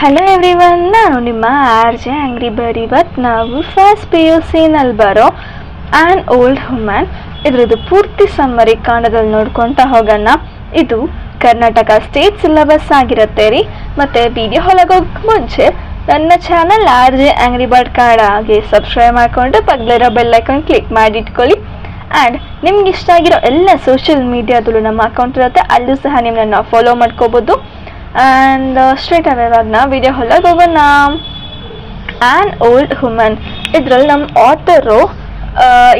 Hello everyone ನಾನು ನಿಮ್ಮ R J ಅಂಗ್ರಿ ಬರ್ ಇವತ್ತು ನಾವು ಫಸ್ಟ್ ಪಿ ಯು ಸಿನಲ್ಲಿ ಬರೋ ಆ್ಯನ್ ಓಲ್ಡ್ ಹುಮ್ಯಾನ್ ಇದ್ರದ್ದು ಪೂರ್ತಿ ಸಮ್ಮರಿ ಕಾಂಡದಲ್ಲಿ ನೋಡ್ಕೊತಾ ಹೋಗೋಣ. ಇದು ಕರ್ನಾಟಕ ಸ್ಟೇಟ್ ಸಿಲೆಬಸ್ ಆಗಿರುತ್ತೆ ರೀ. ಮತ್ತು ವಿಡಿಯೋ ಹೊಲಗೋಗಕ್ಕೆ ಮುಂಚೆ ನನ್ನ channel R J angry bird card ಆಗಿ ಸಬ್ಸ್ಕ್ರೈಬ್ ಮಾಡಿಕೊಂಡು ಪಗ್ಲಿರೋ ಬೆಲ್ ಐಕಾನ್ ಕ್ಲಿಕ್ ಮಾಡಿಟ್ಕೊಳ್ಳಿ ಆ್ಯಂಡ್ ನಿಮ್ಗೆ ಇಷ್ಟ ಆಗಿರೋ ಎಲ್ಲ ಸೋಷಿಯಲ್ ಮೀಡಿಯಾದಲ್ಲೂ ನಮ್ಮ ಅಕೌಂಟ್ ಇರುತ್ತೆ. ಅಲ್ಲೂ ಸಹ ನಿಮ್ಮನ್ನ ಫಾಲೋ ಮಾಡ್ಕೋಬೋದು. ಆ್ಯಂಡ್ ಸ್ಟ್ರೇಟ್ ಅವೇ ಇವಾಗ ವಿಡಿಯೋ ಹೊಲಗೆ ಹೋಗೋಣ ಆ್ಯನ್ ಓಲ್ಡ್ ಹುಮನ್ ಇದ್ರಲ್ಲಿ ನಮ್ಮ ಆಥರು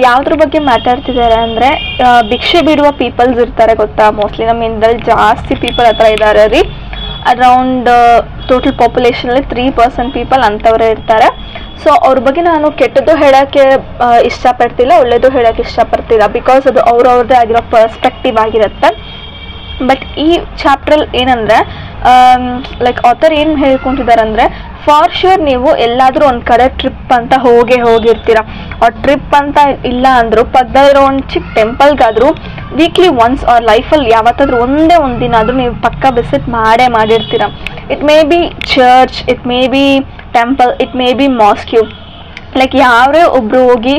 ಯಾವುದ್ರ ಬಗ್ಗೆ ಮಾತಾಡ್ತಿದ್ದಾರೆ ಅಂದರೆ ಭಿಕ್ಷೆ ಬಿಡುವ ಪೀಪಲ್ಸ್ ಇರ್ತಾರೆ ಗೊತ್ತಾ? ಮೋಸ್ಟ್ಲಿ ನಮ್ಮ ಇಂಡಿಯಾದಲ್ಲಿ ಜಾಸ್ತಿ ಪೀಪಲ್ ಹತ್ರ ಇದ್ದಾರೆ ರೀ. ಅರೌಂಡ್ ಟೋಟಲ್ ಪಾಪ್ಯುಲೇಷನಲ್ಲಿ ತ್ರೀ ಪರ್ಸೆಂಟ್ ಪೀಪಲ್ ಅಂಥವರೇ ಇರ್ತಾರೆ. ಸೊ ಅವ್ರ ಬಗ್ಗೆ ನಾನು ಕೆಟ್ಟದ್ದು ಹೇಳೋಕ್ಕೆ ಇಷ್ಟಪಡ್ತಿಲ್ಲ, ಒಳ್ಳೇದು ಹೇಳೋಕ್ಕೆ ಇಷ್ಟಪಡ್ತಿಲ್ಲ. ಬಿಕಾಸ್ ಅದು ಅವ್ರವ್ರದ್ದೇ ಆಗಿರೋ ಪರ್ಸ್ಪೆಕ್ಟಿವ್ ಆಗಿರುತ್ತೆ. ಬಟ್ ಈ ಚಾಪ್ಟ್ರಲ್ಲಿ ಏನಂದರೆ ಲೈಕ್ ಆಥರ್ ಏನು ಅಂದರೆ ಫಾರ್ ಶ್ಯೂರ್ ನೀವು ಎಲ್ಲಾದರೂ ಒಂದು ಕಡೆ ಟ್ರಿಪ್ ಅಂತ ಹೋಗೇ ಹೋಗಿರ್ತೀರ. ಆ ಟ್ರಿಪ್ ಅಂತ ಇಲ್ಲ ಅಂದರೂ ಪಕ್ಕದಲ್ಲಿರೋ ಒಂದು ಚಿಕ್ಕ ಟೆಂಪಲ್ಗಾದರೂ ವೀಕ್ಲಿ ಒನ್ಸ್ ಅವ್ರ ಲೈಫಲ್ಲಿ ಯಾವತ್ತಾದ್ರೂ ಒಂದೇ ಒಂದು ದಿನ ಆದರೂ ನೀವು ಪಕ್ಕ ವಿಸಿಟ್ ಮಾಡೇ ಮಾಡಿರ್ತೀರ. It may be church it may be temple it may be mosque like ಯಾರೇ ಒಬ್ರು ಹೋಗಿ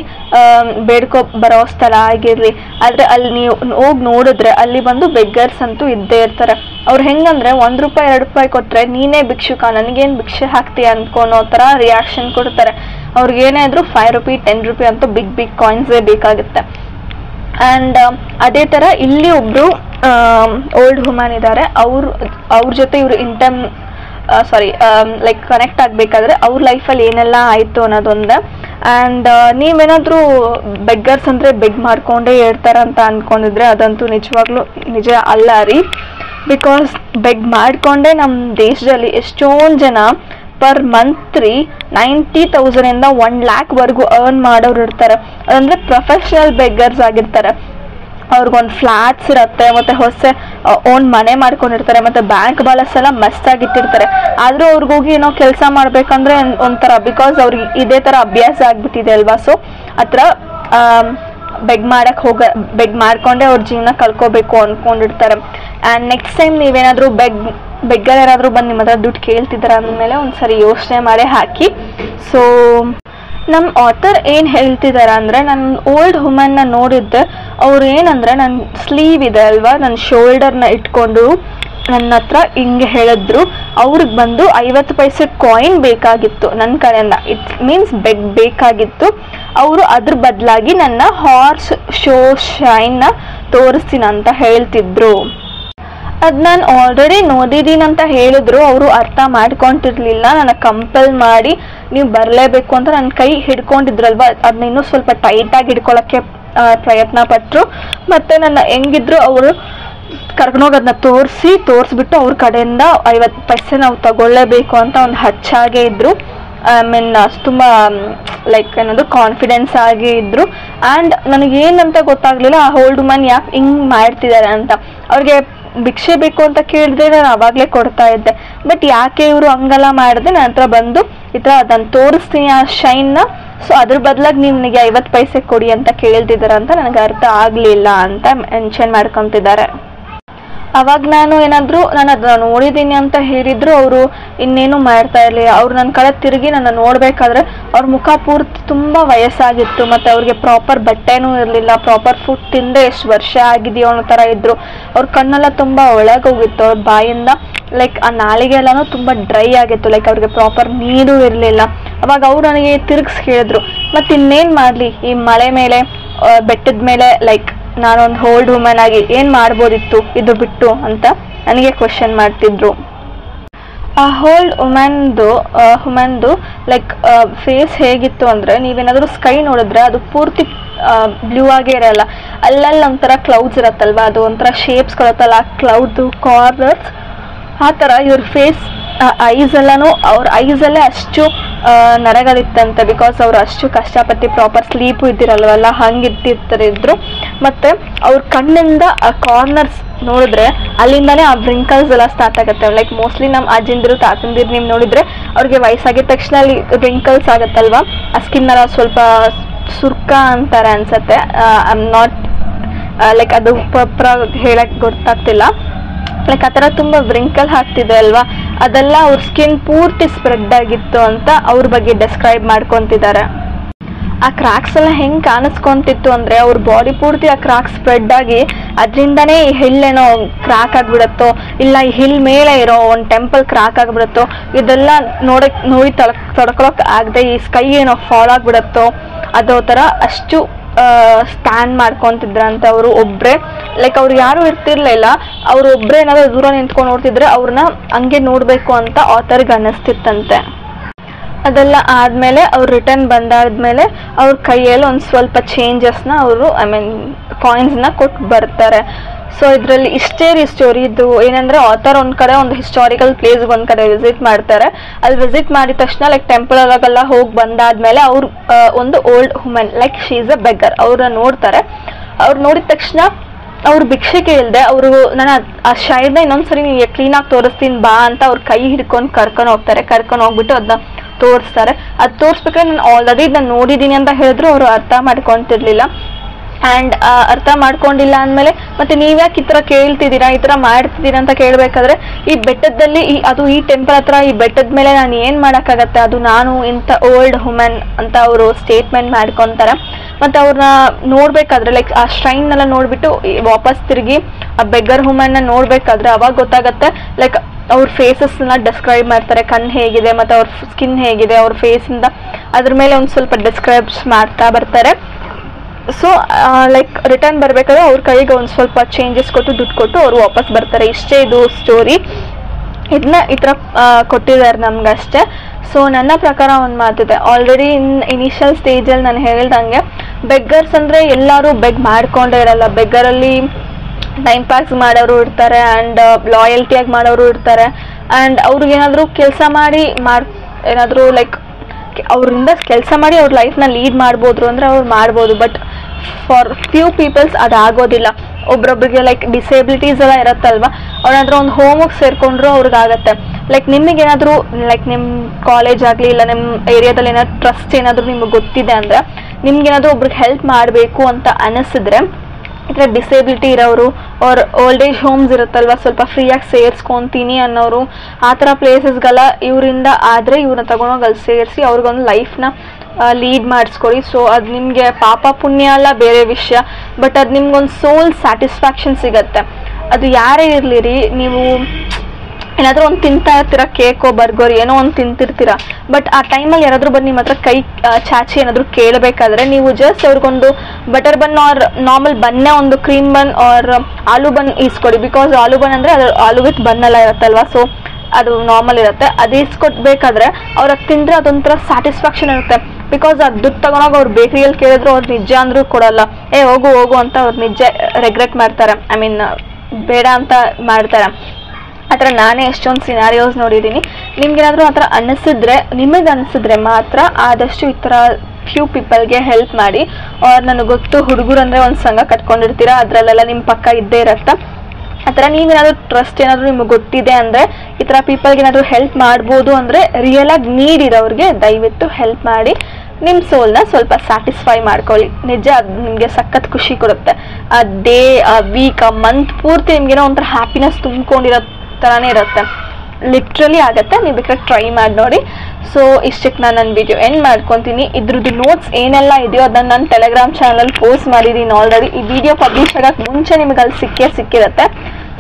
ಬೇಡ್ಕೊ, ಬರೋ ಸ್ಥಳ ಆಗಿರಲಿ, ಆದರೆ ಅಲ್ಲಿ ನೀವು ಹೋಗಿ ನೋಡಿದ್ರೆ ಅಲ್ಲಿ ಬಂದು ಬೆಗ್ಗರ್ಸ್ ಅಂತೂ ಇದ್ದೇ ಇರ್ತಾರೆ. ಅವ್ರು ಹೆಂಗಂದ್ರೆ ಒಂದು ರೂಪಾಯಿ, ಎರಡು ರೂಪಾಯಿ ಕೊಟ್ಟರೆ ನೀನೇ ಭಿಕ್ಷುಕ, ನನಗೇನು ಭಿಕ್ಷೆ ಹಾಕ್ತೀಯ ಅನ್ಕೊನೋ ಥರ ರಿಯಾಕ್ಷನ್ ಕೊಡ್ತಾರೆ. ಅವ್ರಿಗೇನೇ ಆದರೂ ಫೈವ್ ರುಪಿ ಟೆನ್ ರುಪಿ ಅಂತ ಬಿಗ್ ಬಿಗ್ ಕಾಯಿನ್ಸ್ ಬೇಕಾಗುತ್ತೆ. ಆ್ಯಂಡ್ ಅದೇ ಥರ ಇಲ್ಲಿ ಒಬ್ಬರು ಓಲ್ಡ್ ವುಮನ್ ಇದ್ದಾರೆ. ಅವ್ರು, ಅವ್ರ ಜೊತೆ ಇವರು ಇಂಟಮ್ ಸಾರಿ ಲೈಕ್ ಕನೆಕ್ಟ್ ಆಗಬೇಕಾದ್ರೆ ಅವ್ರ ಲೈಫಲ್ಲಿ ಏನೆಲ್ಲ ಆಯಿತು ಅನ್ನೋದೊಂದು. ಆ್ಯಂಡ್ ನೀವೇನಾದರೂ ಬೆಗ್ಗರ್ಸ್ ಅಂದರೆ ಬೆಗ್ ಮಾಡ್ಕೊಂಡೇ ಇರ್ತಾರಂತ ಅಂದ್ಕೊಂಡಿದ್ರೆ ಅದಂತೂ ನಿಜವಾಗ್ಲೂ ನಿಜ ಅಲ್ಲ ರೀ. ಬಿಕಾಸ್ ಬೆಗ್ ಮಾಡಿಕೊಂಡೇ ನಮ್ಮ ದೇಶದಲ್ಲಿ ಎಷ್ಟೊಂದು ಜನ ಪರ್ ಮಂತ್ ರೀ ನೈಂಟಿ ತೌಸಂಡಿಂದ ಒನ್ ಲ್ಯಾಕ್ವರೆಗೂ ಅರ್ನ್ ಮಾಡೋರು ಇರ್ತಾರೆ. ಅಂದರೆ ಪ್ರೊಫೆಷ್ನಲ್ ಬೆಗ್ಗರ್ಸ್ ಆಗಿರ್ತಾರೆ. ಅವ್ರಿಗೊಂದು ಫ್ಲಾಟ್ಸ್ ಇರುತ್ತೆ, ಮತ್ತೆ ಹೊಸ ಓನ್ ಮನೆ ಮಾಡ್ಕೊಂಡಿರ್ತಾರೆ, ಮತ್ತೆ ಬ್ಯಾಂಕ್ ಬ್ಯಾಲೆನ್ಸ್ ಎಲ್ಲ ಮಸ್ತಾಗಿ ಇಟ್ಟಿರ್ತಾರೆ. ಆದರೂ ಅವ್ರಿಗೋಗಿ ಏನೋ ಕೆಲಸ ಮಾಡ್ಬೇಕಂದ್ರೆ ಒಂಥರ ಬಿಕಾಸ್ ಅವ್ರಿಗೆ ಇದೇ ಥರ ಅಭ್ಯಾಸ ಆಗ್ಬಿಟ್ಟಿದೆ ಅಲ್ವಾ? ಸೊ ಹತ್ರ ಬೆಗ್ ಮಾಡಕ್ಕೆ ಹೋಗ ಬೆಗ್ ಮಾಡ್ಕೊಂಡೆ ಅವ್ರ ಜೀವನ ಕಳ್ಕೊಬೇಕು ಅಂದ್ಕೊಂಡಿರ್ತಾರೆ ಆ್ಯಂಡ್ ನೆಕ್ಸ್ಟ್ ಟೈಮ್ ನೀವೇನಾದರೂ ಬೆಗ್ ಬೆಗ್ಗಲ್ ಯಾರಾದರೂ ಬಂದು ನಿಮ್ಮ ಹತ್ರ ದುಡ್ಡು ಕೇಳ್ತಿದ್ದಾರೆ ಅಂದಮೇಲೆ ಒಂದು ಸರಿ ಯೋಚನೆ ಮಾಡೇ ಹಾಕಿ. ಸೊ ನಮ್ಮ ಆಥರ್ ಏನು ಹೇಳ್ತಿದ್ದಾರೆ ಅಂದರೆ ನನ್ನ ಓಲ್ಡ್ ವುಮನ್ನ ನೋಡಿದ್ದೆ. ಅವ್ರು ಏನಂದರೆ ನನ್ನ ಸ್ಲೀವ್ ಇದೆ ಅಲ್ವಾ ನನ್ನ ಶೋಲ್ಡರ್ನ ಇಟ್ಕೊಂಡು ನನ್ನ ಹತ್ರ ಹಿಂಗೆ ಹೇಳಿದ್ರು. ಅವ್ರಿಗೆ ಬಂದು ಐವತ್ತು ಪೈಸೆ ಕಾಯಿನ್ ಬೇಕಾಗಿತ್ತು ನನ್ನ ಕಡೆಯಿಂದ. ಇಟ್ ಮೀನ್ಸ್ ಬೆಗ್ ಬೇಕಾಗಿತ್ತು. ಅವರು ಅದ್ರ ಬದಲಾಗಿ ನನ್ನ ಹಾರ್ಸ್ ಶೋ ಶೈನ್ನ ತೋರಿಸ್ತೀನಿ ಅಂತ ಹೇಳ್ತಿದ್ರು. ಅದು ನಾನು ಆಲ್ರೆಡಿ ನೋಡಿದ್ದೀನಿ ಅಂತ ಹೇಳಿದ್ರು, ಅವರು ಅರ್ಥ ಮಾಡ್ಕೊಂತಿರ್ಲಿಲ್ಲ. ನನಗೆ ಕಂಪಲ್ ಮಾಡಿ ನೀವು ಬರಲೇಬೇಕು ಅಂತ ನನ್ನ ಕೈ ಹಿಡ್ಕೊಂಡಿದ್ರಲ್ವ? ಅದನ್ನ ಇನ್ನೂ ಸ್ವಲ್ಪ ಟೈಟಾಗಿ ಹಿಡ್ಕೊಳ್ಳೋಕ್ಕೆ ಪ್ರಯತ್ನ ಪಟ್ಟರು ಮತ್ತು ನನ್ನ ಹೆಂಗಿದ್ರು ಅವರು ಕರ್ಕೊಂಡೋಗಿ ಅದನ್ನ ತೋರಿಸಿ, ತೋರಿಸ್ಬಿಟ್ಟು ಅವ್ರ ಕಡೆಯಿಂದ ಐವತ್ತು ಪೈಸೆ ನಾವು ತಗೊಳ್ಳೇಬೇಕು ಅಂತ ಒಂದು ಹಚ್ಚಾಗೆ ಇದ್ದರು ಐ ಮೀನ್ ತುಂಬ ಲೈಕ್ ಏನದು ಕಾನ್ಫಿಡೆನ್ಸ್ ಆಗಿ ಇದ್ದರು ಆ್ಯಂಡ್ ನನಗೇನಂತ ಗೊತ್ತಾಗಲಿಲ್ಲ, ಆ ಹೋಲ್ಡ್ ಮನ್ ಯಾಕೆ ಹಿಂಗೆ ಮಾಡ್ತಿದ್ದಾರೆ ಅಂತ. ಅವ್ರಿಗೆ ಭಿಕ್ಷೆ ಬೇಕು ಅಂತ ಕೇಳಿದ್ರೆ ನಾನು ಅವಾಗಲೇ ಕೊಡ್ತಾ ಇದ್ದೆ. ಬಟ್ ಯಾಕೆ ಇವರು ಹಂಗೆಲ್ಲ ಮಾಡಿದೆ ನನ್ನ ಹತ್ರ ಬಂದು ಈ ಥರ ಅದನ್ನು ತೋರಿಸ್ತೀನಿ, ಆ ಶೈನ್ನ ಸೊ ಅದ್ರ ಬದಲಾಗಿ ನಿಮಗೆ ನನಗೆ ಐವತ್ತು ಪೈಸೆ ಕೊಡಿ ಅಂತ ಕೇಳ್ತಿದ್ದಾರೆ ಅಂತ ನನಗೆ ಅರ್ಥ ಆಗಲಿಲ್ಲ ಅಂತ ಮೆನ್ಷನ್ ಮಾಡ್ಕೊತಿದ್ದಾರೆ. ಅವಾಗ ನಾನು ಏನಾದರೂ ನಾನು ಅದನ್ನ ನೋಡಿದ್ದೀನಿ ಅಂತ ಹೇಳಿದ್ರು, ಅವರು ಇನ್ನೇನು ಮಾಡ್ತಾ ಇರಲಿಲ್ಲ. ಅವ್ರು ನನ್ನ ಕಡೆ ತಿರುಗಿ ನನ್ನ ನೋಡಬೇಕಾದ್ರೆ ಅವ್ರ ಮುಖ ಪೂರ್ತಿ ತುಂಬ ವಯಸ್ಸಾಗಿತ್ತು, ಮತ್ತು ಅವ್ರಿಗೆ ಪ್ರಾಪರ್ ಬಟ್ಟೆನೂ ಇರಲಿಲ್ಲ ಪ್ರಾಪರ್ ಫುಡ್ ತಿಂದೆ ಎಷ್ಟು ವರ್ಷ ಆಗಿದೆಯೋ ಅನ್ನೋ ಥರ ಇದ್ದರು ಅವ್ರ ಕಣ್ಣೆಲ್ಲ ತುಂಬ ಒಳಗೋಗಿತ್ತು, ಅವ್ರ ಬಾಯಿಂದ ಲೈಕ್ ಆ ನಾಲಿಗೆ ಎಲ್ಲನೂ ತುಂಬ ಡ್ರೈ ಆಗಿತ್ತು ಲೈಕ್ ಅವ್ರಿಗೆ ಪ್ರಾಪರ್ ನೀರು ಇರಲಿಲ್ಲ. ಅವಾಗ ಅವ್ರು ನನಗೆ ತಿರುಗಿಸಿ ಹೇಳಿದ್ರು ಮತ್ತು ಇನ್ನೇನು ಮಾಡಲಿ? ಈ ಮಳೆ ಮೇಲೆ ಬೆಟ್ಟದ ಮೇಲೆ ಲೈಕ್ ನಾನೊಂದು ಹೋಲ್ಡ್ ವುಮನ್ ಆಗಿ ಏನು ಮಾಡ್ಬೋದಿತ್ತು? ಇದು ಬಿಟ್ಟು ಅಂತ ನನಗೆ ಕ್ವಶನ್ ಮಾಡ್ತಿದ್ರು. ಆ ಹೋಲ್ಡ್ ವುಮೆನ್ದು ವುಮೆನ್ದು ಲೈಕ್ ಫೇಸ್ ಹೇಗಿತ್ತು ಅಂದರೆ ನೀವೇನಾದರೂ ಸ್ಕೈ ನೋಡಿದ್ರೆ ಅದು ಪೂರ್ತಿ ಬ್ಲೂ ಆಗೇ ಇರಲ್ಲ. ಅಲ್ಲಲ್ಲಿ ಒಂಥರ ಕ್ಲೌಡ್ಸ್ ಇರತ್ತಲ್ವ? ಅದು ಒಂಥರ ಶೇಪ್ಸ್ ಕೊಡುತ್ತಲ್ಲ ಆ ಕ್ಲೌಡ್ದು ಕಾರ್ನರ್ಸ್ ಆ ಥರ ಇವ್ರ ಫೇಸ್ ಐಸ್ ಎಲ್ಲನೂ ಅವ್ರ ಐಸಲ್ಲೇ ಅಷ್ಟು ನರಗಳಿತ್ತಂತೆ. ಬಿಕಾಸ್ ಅವ್ರು ಅಷ್ಟು ಕಷ್ಟಪಟ್ಟು ಪ್ರಾಪರ್ ಸ್ಲೀಪು ಇದ್ದಿರಲ್ವಲ್ಲ ಹಂಗೆ ಇದ್ದಿರ್ತಾರೆ ಇದ್ರು ಮತ್ತು ಅವ್ರ ಕಣ್ಣಿಂದ ಆ ಕಾರ್ನರ್ಸ್ ನೋಡಿದ್ರೆ ಅಲ್ಲಿಂದಾನೇ ಆ ವ್ರಿಂಕಲ್ಸ್ ಎಲ್ಲ ಸ್ಟಾರ್ಟ್ ಆಗುತ್ತೆ. ಲೈಕ್ ಮೋಸ್ಟ್ಲಿ ನಮ್ಮ ಅಜ್ಜಿಂದಿರು, ತಾತಂದಿರು ನೀವು ನೋಡಿದ್ರೆ ಅವ್ರಿಗೆ ವಯಸ್ಸಾಗಿದ ತಕ್ಷಣ ಅಲ್ಲಿ ವ್ರಿಂಕಲ್ಸ್ ಆಗುತ್ತಲ್ವ? ಆ ಸ್ಕಿನ್ ಎಲ್ಲ ಸ್ವಲ್ಪ ಸುರ್ಕ ಅಂತಾರೆ ಅನ್ಸತ್ತೆ. ಐ ಆಮ್ ನಾಟ್ ಲೈಕ್ ಅದು ಪ್ರಾಪರ್ ಹೇಳಕ್ಕೆ ಗೊತ್ತಾಗ್ತಿಲ್ಲ. ಲೈಕ್ ಆ ಥರ ತುಂಬ ವ್ರಿಂಕಲ್ ಹಾಕ್ತಿದೆ ಅಲ್ವಾ? ಅದೆಲ್ಲ ಅವ್ರ ಸ್ಕಿನ್ ಪೂರ್ತಿ ಸ್ಪ್ರೆಡ್ ಆಗಿತ್ತು ಅಂತ ಅವ್ರ ಬಗ್ಗೆ ಡಿಸ್ಕ್ರೈಬ್ ಮಾಡ್ಕೊತಿದ್ದಾರೆ. ಆ ಕ್ರಾಕ್ಸ್ ಎಲ್ಲ ಹೆಂಗ್ ಕಾಣಿಸ್ಕೊಂತಿತ್ತು ಅಂದ್ರೆ ಅವ್ರ ಬಾಡಿ ಪೂರ್ತಿ ಆ ಕ್ರಾಕ್ಸ್ ಸ್ಪ್ರೆಡ್ ಆಗಿ ಅದರಿಂದನೇ ಈ ಹಿಲ್ಲೇನೋ ಕ್ರಾಕ್ ಆಗ್ಬಿಡತ್ತೋ, ಇಲ್ಲ ಈ ಹಿಲ್ ಮೇಲೆ ಇರೋ ಒಂದು ಟೆಂಪಲ್ ಕ್ರಾಕ್ ಆಗ್ಬಿಡತ್ತೋ, ಇದೆಲ್ಲ ನೋಡಕ್, ನೋಡಿ ತಳ ತಡ್ಕೊಳಕ್ ಆಗದೆ ಈ ಸ್ಕೈ ಏನೋ ಫಾಲ್ ಆಗ್ಬಿಡತ್ತೋ, ಅದೋ ಥರ ಅಷ್ಟು ಸ್ಟ್ಯಾಂಡ್ ಮಾಡ್ಕೊತಿದ್ರಂತೆ ಅವರು ಒಬ್ರೆ. ಲೈಕ್ ಅವ್ರು ಯಾರು ಇರ್ತಿರ್ಲಿಲ್ಲ ಅವ್ರು ಒಬ್ರೆ ಏನಾದ್ರು ದೂರ ನಿಂತ್ಕೊಂಡು ನೋಡ್ತಿದ್ರೆ ಅವ್ರನ್ನ ಹಂಗೆ ನೋಡ್ಬೇಕು ಅಂತ ಆಥರ್ಗೆ ಅನ್ನಿಸ್ತಿತ್ತಂತೆ. ಅದೆಲ್ಲ ಆದಮೇಲೆ ಅವ್ರು ರಿಟರ್ನ್ ಬಂದಾದ್ಮೇಲೆ ಅವ್ರ ಕೈಯಲ್ಲಿ ಒಂದು ಸ್ವಲ್ಪ ಚೇಂಜಸ್ನ ಅವರು ಐ ಮೀನ್ ಕಾಯಿನ್ಸ್ನ ಕೊಟ್ಟು ಬರ್ತಾರೆ. ಸೊ ಇದರಲ್ಲಿ ಇಷ್ಟೇ ರೀ ಸ್ಟೋರಿ ಇದು. ಏನಂದ್ರೆ ಆಥರ್ ಒಂದು ಕಡೆ ಒಂದು ಹಿಸ್ಟಾರಿಕಲ್ ಪ್ಲೇಸ್ಗೆ ಒಂದು ಕಡೆ ವಿಸಿಟ್ ಮಾಡ್ತಾರೆ. ಅಲ್ಲಿ ವಿಸಿಟ್ ಮಾಡಿದ ತಕ್ಷಣ ಲೈಕ್ ಟೆಂಪಲ್ ಒಳಗೆಲ್ಲ ಹೋಗಿ ಬಂದಾದಮೇಲೆ ಅವ್ರು ಒಂದು old women like she's a beggar ಅವ್ರನ್ನ ನೋಡ್ತಾರೆ. ಅವ್ರು ನೋಡಿದ ತಕ್ಷಣ ಅವ್ರು ಭಿಕ್ಷೆ ಕೇಳಿದೆ ಅವರು, ನಾನು ಆ ಶೈಡ್ನ ಇನ್ನೊಂದ್ಸರಿ ನೀವು ಕ್ಲೀನಾಗಿ ತೋರಿಸ್ತೀನಿ, ಬಾ ಅಂತ ಅವ್ರ ಕೈ ಹಿಡ್ಕೊಂಡು ಕರ್ಕೊಂಡು ಹೋಗ್ತಾರೆ. ಕರ್ಕೊಂಡು ಹೋಗ್ಬಿಟ್ಟು ಅದನ್ನ ತೋರಿಸ್ತಾರೆ. ಅದು ತೋರಿಸ್ಬೇಕಾದ್ರೆ ನಾನು ಆಲ್ರೆಡಿ ನಾನು ನೋಡಿದ್ದೀನಿ ಅಂತ ಹೇಳಿದ್ರು ಅವರು ಅರ್ಥ ಮಾಡ್ಕೊತಿರ್ಲಿಲ್ಲ. ಆ್ಯಂಡ್ ಅರ್ಥ ಮಾಡ್ಕೊಂಡಿಲ್ಲ ಅಂದಮೇಲೆ ಮತ್ತೆ ನೀವ್ಯಾಕೆ ಈ ಥರ ಕೇಳ್ತಿದ್ದೀರಾ, ಈ ಥರ ಮಾಡ್ತಿದ್ದೀರಾ ಅಂತ ಕೇಳಬೇಕಾದ್ರೆ ಈ ಬೆಟ್ಟದಲ್ಲಿ ಈ ಅದು ಈ ಟೆಂಪಲ್ ಹತ್ರ, ಈ ಬೆಟ್ಟದ ಮೇಲೆ ನಾನು ಏನು ಮಾಡೋಕ್ಕಾಗತ್ತೆ? ಅದು ನಾನು ಇಂಥ ಓಲ್ಡ್ ವುಮೆನ್ ಅಂತ ಅವರು ಸ್ಟೇಟ್ಮೆಂಟ್ ಮಾಡ್ಕೊತಾರೆ. ಮತ್ತು ಅವ್ರನ್ನ ನೋಡಬೇಕಾದ್ರೆ ಲೈಕ್ ಆ ಶ್ರೈನ್ನೆಲ್ಲ ನೋಡಿಬಿಟ್ಟು ವಾಪಸ್ ತಿರುಗಿ ಆ ಬೆಗ್ಗರ್ ವುಮೆನ್ನ ನೋಡಬೇಕಾದ್ರೆ ಅವಾಗ ಗೊತ್ತಾಗತ್ತೆ. ಲೈಕ್ ಅವ್ರ ಫೇಸಸ್ನ ಡಿಸ್ಕ್ರೈಬ್ ಮಾಡ್ತಾರೆ ಕಣ್ಣು ಹೇಗಿದೆ ಮತ್ತು ಅವ್ರ ಸ್ಕಿನ್ ಹೇಗಿದೆ, ಅವ್ರ ಫೇಸಿಂದ ಅದ್ರ ಮೇಲೆ ಒಂದು ಸ್ವಲ್ಪ ಡಿಸ್ಕ್ರೈಬ್ಸ್ ಮಾಡ್ತಾ ಬರ್ತಾರೆ. ಸೊ ಲೈಕ್ ರಿಟರ್ನ್ ಬರಬೇಕಾದ್ರೆ ಅವ್ರ ಕೈಗೆ ಒಂದು ಸ್ವಲ್ಪ ಚೇಂಜಸ್ ಕೊಟ್ಟು, ದುಡ್ಡು ಕೊಟ್ಟು ಅವ್ರು ವಾಪಸ್ ಬರ್ತಾರೆ. ಇಷ್ಟೇ ಇದು ಸ್ಟೋರಿ ಇದನ್ನ ಈ ಥರ ಕೊಟ್ಟಿದ್ದಾರೆ ನಮ್ಗಷ್ಟೇ. ಸೊ ನನ್ನ ಪ್ರಕಾರ ಒಂದು ಮಾತಿದೆ. ಆಲ್ರೆಡಿ ಇನ್ ಇನಿಷಿಯಲ್ ಸ್ಟೇಜಲ್ಲಿ ನಾನು ಹೇಳ್ದಂಗೆ ಬೆಗ್ಗರ್ಸ್ ಅಂದರೆ ಎಲ್ಲರೂ ಬೆಗ್ ಮಾಡ್ಕೊಂಡೇ ಇರಲ್ಲ. ಬೆಗ್ಗರಲ್ಲಿ ಟೈಮ್ ಪಾಸ್ ಮಾಡೋರು ಇರ್ತಾರೆ ಆ್ಯಂಡ್ ಲಾಯಲ್ಟಿಯಾಗಿ ಮಾಡೋರು ಇರ್ತಾರೆ. ಆ್ಯಂಡ್ ಅವ್ರಿಗೇನಾದರೂ ಕೆಲಸ ಮಾಡಿ ಮಾಡ್, ಏನಾದರೂ ಲೈಕ್ ಅವರಿಂದ ಕೆಲಸ ಮಾಡಿ ಅವ್ರ ಲೈಫ್ನ ಲೀಡ್ ಮಾಡ್ಬೋದು ಅಂದರೆ ಅವ್ರು ಮಾಡ್ಬೋದು. ಬಟ್ ಫಾರ್ ಫ್ಯೂ ಪೀಪಲ್ಸ್ ಅದು ಆಗೋದಿಲ್ಲ ಒಬ್ರೊಬ್ರಿಗೆ ಲೈಕ್ ಡಿಸೇಬಿಲಿಟೀಸ್ ಎಲ್ಲ ಇರುತ್ತಲ್ವ? ಅವ್ರಾದ್ರೂ ಒಂದು ಹೋಮಿಗೆ ಸೇರಿಕೊಂಡ್ರು ಅವ್ರಿಗಾಗತ್ತೆ. ಲೈಕ್ ನಿಮಗೇನಾದರೂ ಲೈಕ್ ನಿಮ್ಮ ಕಾಲೇಜ್ ಆಗಲಿ ಇಲ್ಲ ನಿಮ್ಮ ಏರಿಯಾದಲ್ಲಿ ಏನಾದ್ರು ಟ್ರಸ್ಟ್ ಏನಾದರೂ ನಿಮಗೆ ಗೊತ್ತಿದೆ ಅಂದರೆ ನಿಮ್ಗೇನಾದರೂ ಒಬ್ರಿಗೆ ಹೆಲ್ಪ್ ಮಾಡಬೇಕು ಅಂತ ಅನಿಸಿದ್ರೆ ಥರ ಡಿಸೇಬಿಲಿಟಿ ಇರೋರು ಅವ್ರ ಓಲ್ಡ್ ಏಜ್ ಹೋಮ್ಸ್ ಇರುತ್ತಲ್ವ, ಸ್ವಲ್ಪ ಫ್ರೀಯಾಗಿ ಸೇರಿಸ್ಕೊತೀನಿ ಅನ್ನೋರು ಆ ಥರ ಪ್ಲೇಸಸ್ಗೆಲ್ಲ ಇವರಿಂದ ಆದರೆ ಇವ್ರನ್ನ ತಗೊಂಡೋಗಿ ಅಲ್ಲಿ ಸೇರಿಸಿ ಅವ್ರಿಗೊಂದು ಲೈಫ್ನ ಲೀಡ್ ಮಾಡಿಸ್ಕೊಡಿ. ಸೊ ಅದು ನಿಮಗೆ ಪಾಪ ಪುಣ್ಯ ಅಲ್ಲ, ಬೇರೆ ವಿಷಯ ಬಟ್ ಅದು ನಿಮ್ಗೊಂದು ಸೋಲ್ ಸ್ಯಾಟಿಸ್ಫ್ಯಾಕ್ಷನ್ ಸಿಗತ್ತೆ. ಅದು ಯಾರೇ ಇರಲಿರಿ, ನೀವು ಏನಾದರೂ ಒಂದು ತಿಂತಾ ಇರ್ತೀರಾ, ಕೇಕೋ, ಬರ್ಗರ್, ಏನೋ ಒಂದು ತಿಂತಿರ್ತೀರಾ. ಬಟ್ ಆ ಟೈಮಲ್ಲಿ ಯಾರಾದರೂ ಬಂದು ನಿಮ್ಮ ಹತ್ರ ಕೈ ಚಾಚಿ ಏನಾದರೂ ಕೇಳಬೇಕಾದ್ರೆ ನೀವು ಜಸ್ಟ್ ಅವ್ರಿಗೊಂದು ಬಟರ್ ಬನ್ ಆರ್ ನಾರ್ಮಲ್ ಬನ್ನೇ ಒಂದು cream bun or aloo bun ಈಸ್ಕೊಡಿ ಬಿಕಾಸ್ ಆಲೂ ಬನ್ ಅಂದರೆ ಅದು ಆಲೂ ವಿತ್ ಎಲ್ಲ ಇರುತ್ತಲ್ವಾ? ಸೊ ಅದು ನಾರ್ಮಲ್ ಇರುತ್ತೆ. ಅದು ಈಸ್ಕೊಟ್ಬೇಕಾದ್ರೆ ಅವ್ರು ಅದು ತಿಂದರೆ ಅದೊಂಥರ ಸ್ಯಾಟಿಸ್ಫ್ಯಾಕ್ಷನ್ ಇರುತ್ತೆ. ಬಿಕಾಸ್ ಅದು ದುಡ್ಡು ತಗೊಂಡಾಗ ಅವ್ರು ಬೇಕ್ರಿಯಲ್ಲಿ ಕೇಳಿದ್ರು ಅವ್ರು ನಿಜ ಅಂದ್ರೂ ಕೊಡಲ್ಲ. ಏ, ಹೋಗು ಹೋಗು ಅಂತ ಅವ್ರು ನಿಜ ರೆಗ್ರೆಟ್ ಮಾಡ್ತಾರೆ. ಐ ಮೀನ್ ಬೇಡ ಅಂತ ಮಾಡ್ತಾರೆ. ಆ ಥರ ನಾನೇ ಎಷ್ಟೊಂದು ಸಿನಾರಿಯೋಸ್ ನೋಡಿದ್ದೀನಿ. ನಿಮ್ಗೇನಾದರೂ ಆ ಥರ ಅನ್ನಿಸಿದ್ರೆ ನಿಮಗೆ ಅನಿಸಿದ್ರೆ ಮಾತ್ರ ಆದಷ್ಟು ಈ ಥರ ಫ್ಯೂ ಪೀಪಲ್ಗೆ ಹೆಲ್ಪ್ ಮಾಡಿ ಅವ್ರು ನನಗೆ ಗೊತ್ತು ಹುಡುಗರು ಅಂದರೆ ಒಂದು ಸಂಘ ಕಟ್ಕೊಂಡಿರ್ತೀರಾ, ಅದರಲ್ಲೆಲ್ಲ ನಿಮ್ಮ ಪಕ್ಕ ಇದ್ದೇ ಇರತ್ತೆ. ಆ ಥರ ನೀವೇನಾದರೂ ಟ್ರಸ್ಟ್ ಏನಾದರೂ ನಿಮಗೆ ಗೊತ್ತಿದೆ ಅಂದರೆ, ಈ ಥರ ಪೀಪಲ್ಗೆ ಏನಾದರೂ ಹೆಲ್ಪ್ ಮಾಡ್ಬೋದು ಅಂದರೆ ರಿಯಲಾಗಿ ನೀಡ್ ಇರೋರಿಗೆ ದಯವಿಟ್ಟು ಹೆಲ್ಪ್ ಮಾಡಿ ನಿಮ್ಮ ಸೋಲ್ನ ಸ್ವಲ್ಪ ಸ್ಯಾಟಿಸ್ಫೈ ಮಾಡ್ಕೊಳ್ಳಿ. ನಿಜ ಅದು ನಿಮಗೆ ಸಖತ್ ಖುಷಿ ಕೊಡುತ್ತೆ. ಆ ಡೇ ಆ ವೀಕ್ ಆ ಮಂತ್ ಪೂರ್ತಿ ನಿಮ್ಗೇನೋ ಒಂಥರ ಹ್ಯಾಪಿನೆಸ್ ತುಂಬ್ಕೊಂಡಿರೋ ಥರನೇ ಇರುತ್ತೆ. ಲಿಟ್ರಲಿ ಆಗುತ್ತೆ, ನೀವು ಬೇಕಾದ್ರೆ ಟ್ರೈ ಮಾಡಿ ನೋಡಿ. ಸೊ ಇಷ್ಟಕ್ಕೆ ನಾನು ನನ್ನ ವಿಡಿಯೋ ಎಂಡ್ ಮಾಡ್ಕೊತೀನಿ. ಇದ್ರದ್ದು ನೋಟ್ಸ್ ಏನೆಲ್ಲ ಇದೆಯೋ ಅದನ್ನು ನಾನು ಟೆಲಿಗ್ರಾಮ್ ಚಾನಲಲ್ಲಿ ಪೋಸ್ಟ್ ಮಾಡಿದ್ದೀನಿ ಆಲ್ರೆಡಿ ಈ ವಿಡಿಯೋ ಪಬ್ಲಿಷ್ ಆಗೋಕ್ಕೆ ಮುಂಚೆ ನಿಮಗೆ ಅಲ್ಲಿ ಸಿಕ್ಕೇ ಸಿಕ್ಕಿರುತ್ತೆ.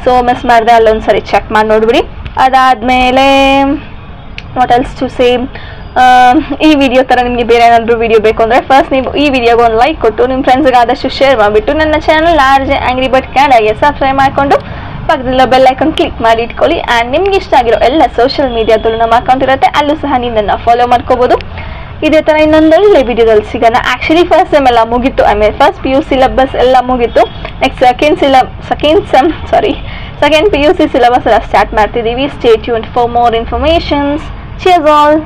ಸೊ ಮಿಸ್ ಮಾಡಿದೆ ಅಲ್ಲೊಂದು ಸರಿ ಚೆಕ್ ಮಾಡಿ ನೋಡ್ಬಿಡಿ. ಅದಾದಮೇಲೆ ವಾಟ್ ಎಲ್ಸ್ ಟು ಸೇಮ್ ಈ ವಿಡಿಯೋ ಥರ ನಿಮಗೆ ಬೇರೆ ಏನಾದರೂ ವಿಡಿಯೋ ಬೇಕು ಅಂದರೆ ಫಸ್ಟ್ ನೀವು ಈ ವಿಡಿಯೋಗೆ ಒಂದು ಲೈಕ್ ಕೊಟ್ಟು ನಿಮ್ಮ ಫ್ರೆಂಡ್ಸ್ಗೆ ಆದಷ್ಟು ಶೇರ್ ಮಾಡಿಬಿಟ್ಟು, ನನ್ನ ಚಾನಲ್ ಲಾರ್ಜ್ ಆ್ಯಂಗ್ರಿ ಬಟ್ ಕ್ಯಾಡಾಗೆ ಸಬ್ಸ್ಕ್ರೈಬ್ ಮಾಡಿಕೊಂಡು ಬೆಲ್ ಐಕಾನ್ ಕ್ಲಿಕ್ ಮಾಡಿ ಇಟ್ಕೊಳ್ಳಿ. ಆ್ಯಂಡ್ ನಿಮ್ಗೆ ಇಷ್ಟ ಆಗಿರೋ ಎಲ್ಲ ಸೋಷಿಯಲ್ ಮೀಡಿಯಾದಲ್ಲೂ ನಮ್ಮ ಅಕೌಂಟ್ ಇರುತ್ತೆ. ಅಲ್ಲೂ ಸಹ ನೀವು ನನ್ನ ಫಾಲೋ ಮಾಡ್ಕೋಬೋದು. ಇದೇ ಥರ ಇನ್ನೊಂದೊಳ್ಳೆ ವಿಡಿಯೋದಲ್ಲಿ ಸಿಗೋಣ. ಆ್ಯಕ್ಚುಲಿ ಫಸ್ಟ್ ಸೆಮ್ ಎಲ್ಲ ಮುಗಿತು. I mean first P U syllabus ಎಲ್ಲ ಮುಗಿತು. Next second ಸಿಲಬ್ second sem sorry second P U C syllabus ಎಲ್ಲ ಸ್ಟಾರ್ಟ್ ಮಾಡ್ತಿದ್ದೀವಿ. Stay tune for more informations cheers all